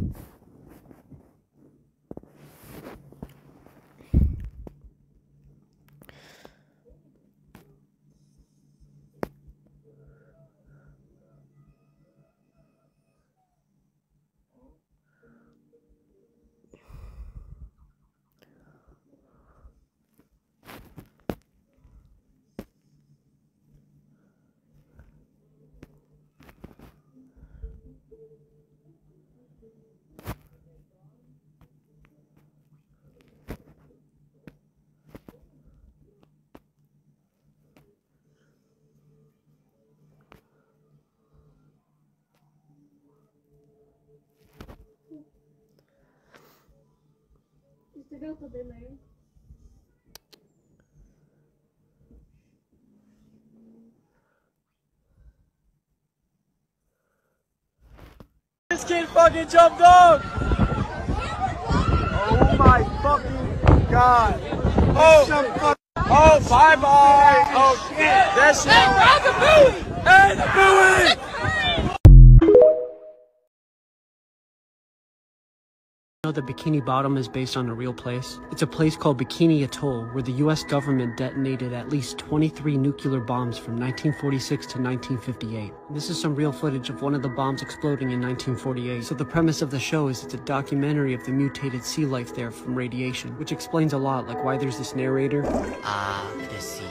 Você vê o poder maior? This kid fucking jumped off! Oh my fucking god! Oh, oh bye bye! Oh shit! That's it! Hey, grab the buoy! Hey, the buoy! That Bikini Bottom is based on a real place? It's a place called Bikini Atoll, where the US government detonated at least 23 nuclear bombs from 1946 to 1958. This is some real footage of one of the bombs exploding in 1948. So the premise of the show is it's a documentary of the mutated sea life there from radiation, which explains a lot, like why there's this narrator, Ah, the sea.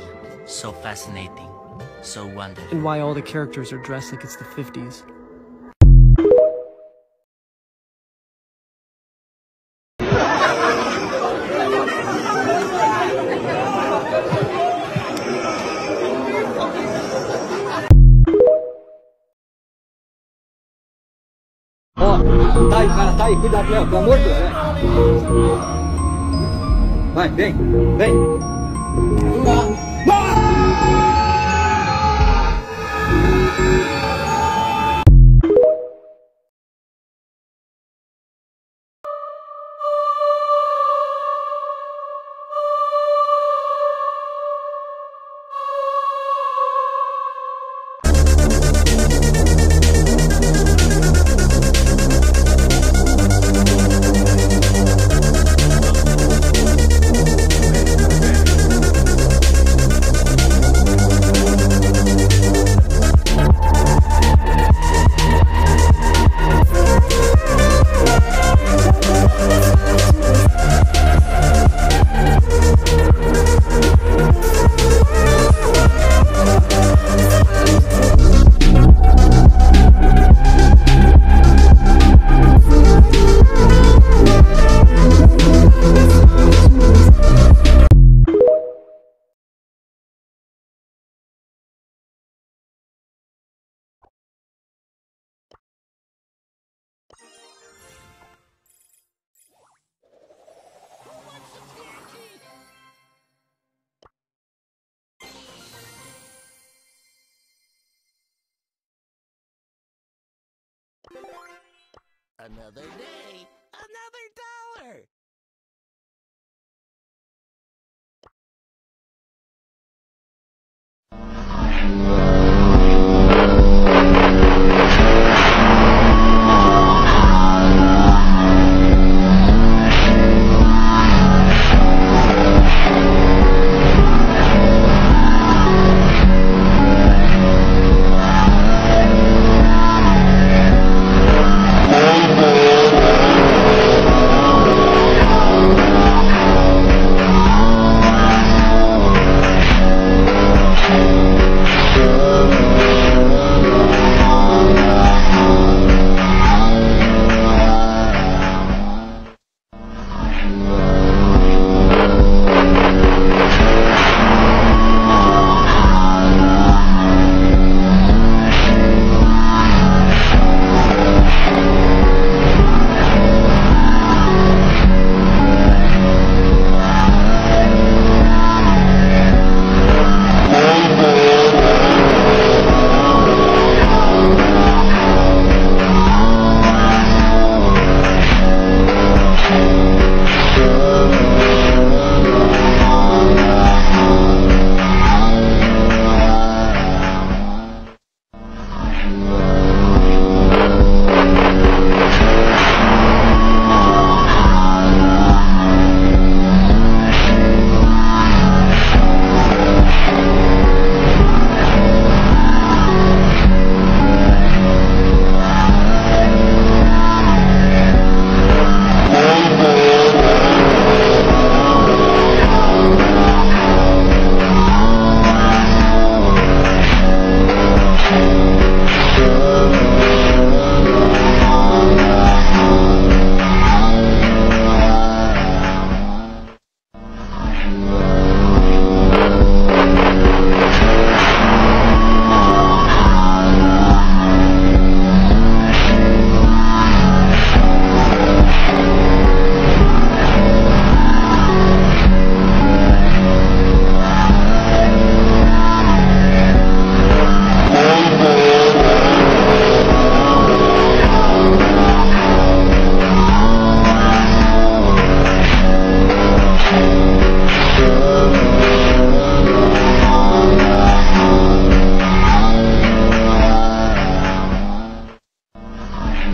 So fascinating. So wonderful. and why all the characters are dressed like it's the 50s. Tá aí, cara, tá aí, cuidado, Léo, pelo amor de Deus. né? Vai, vem, vem. Another day, another dollar.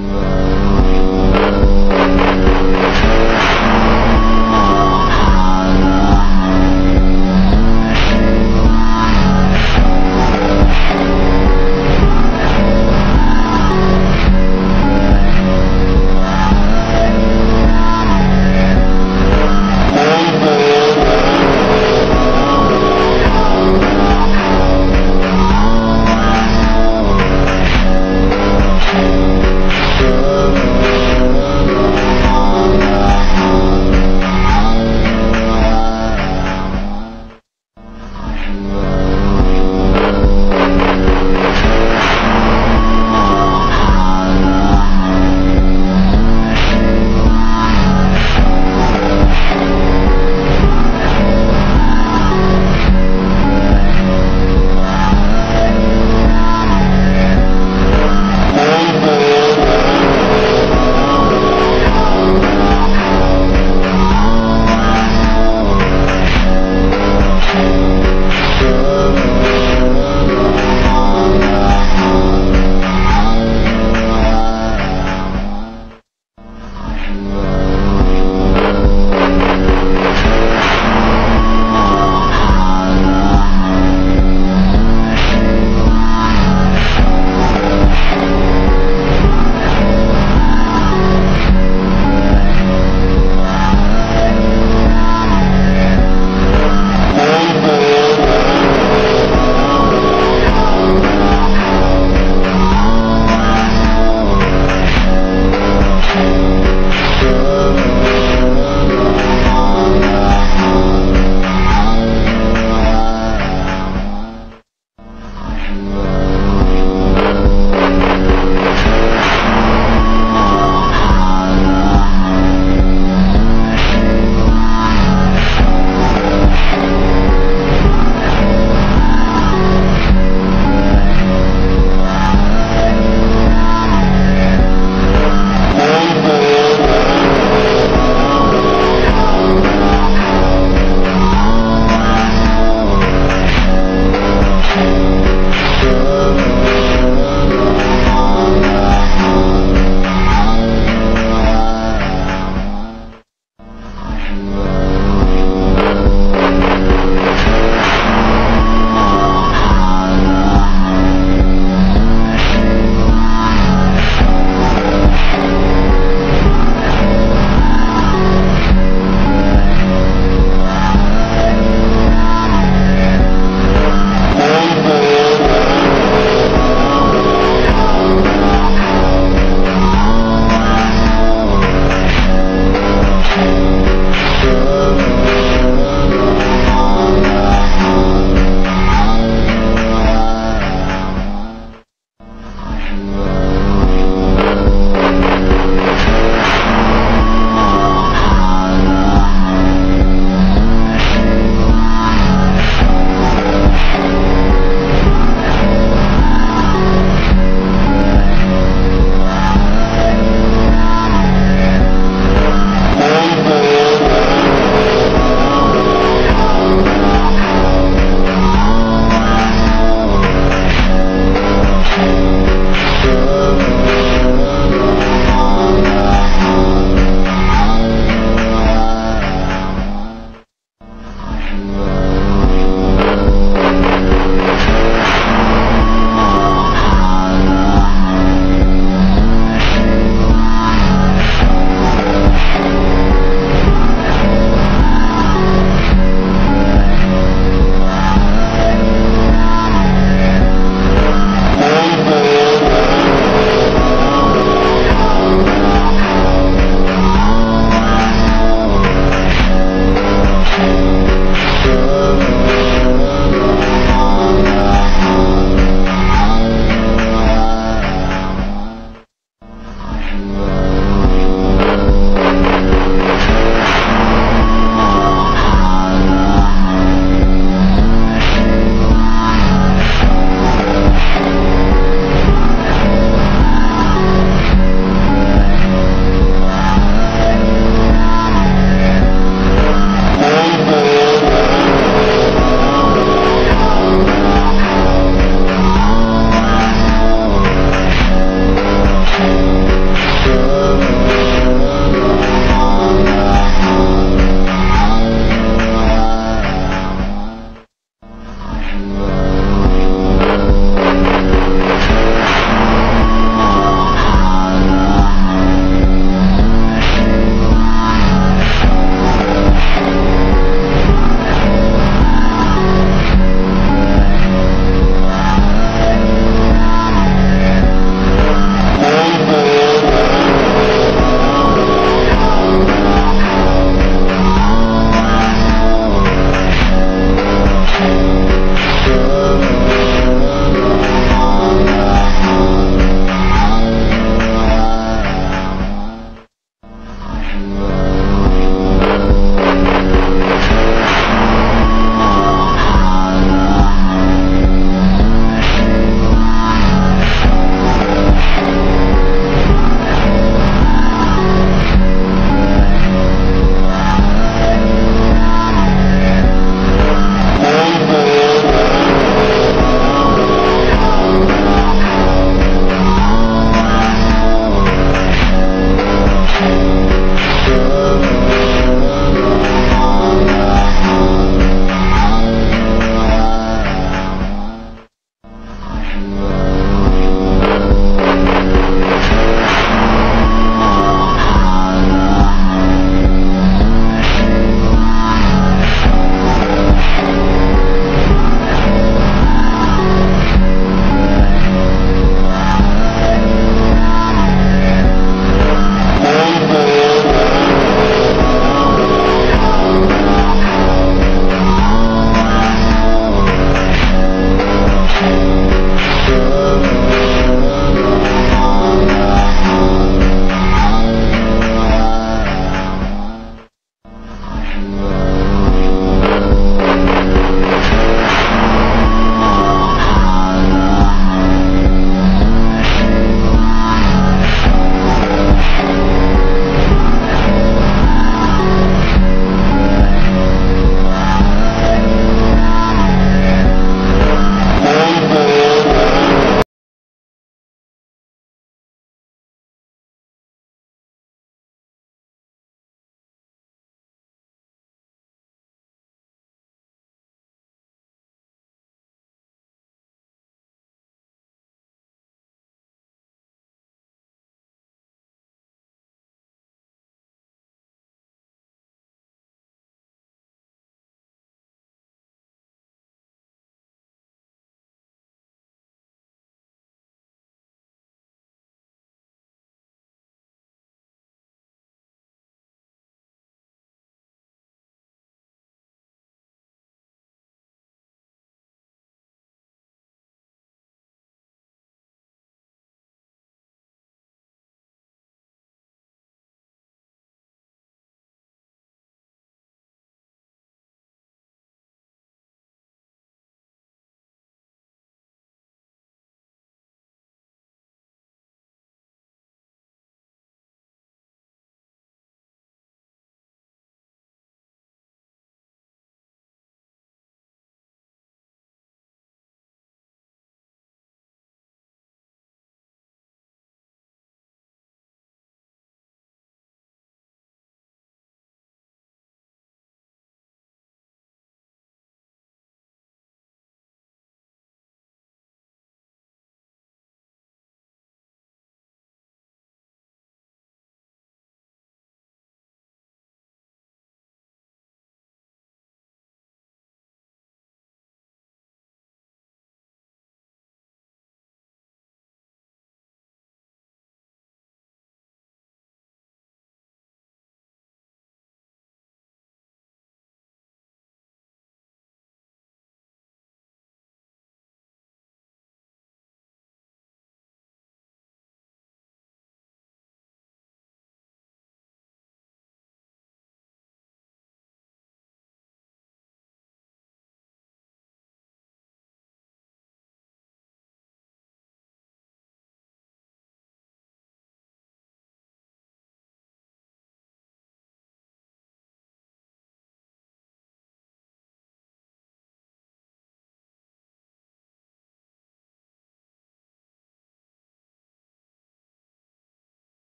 Amen.